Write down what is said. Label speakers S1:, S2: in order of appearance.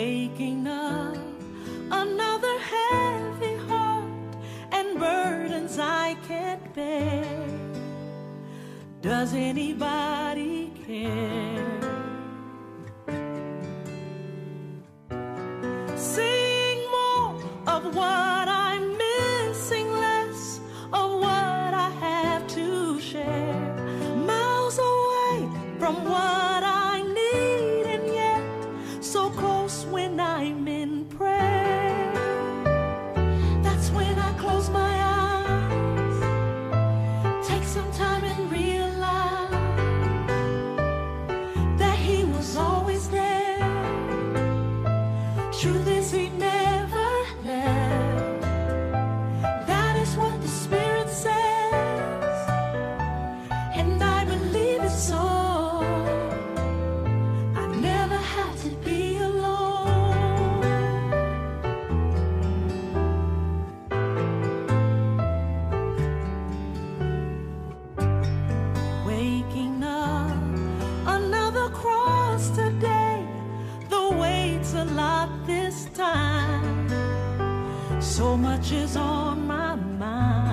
S1: waking up another heavy heart and burdens I can't bear. Does anybody care? means a lot this time. So much is on my mind.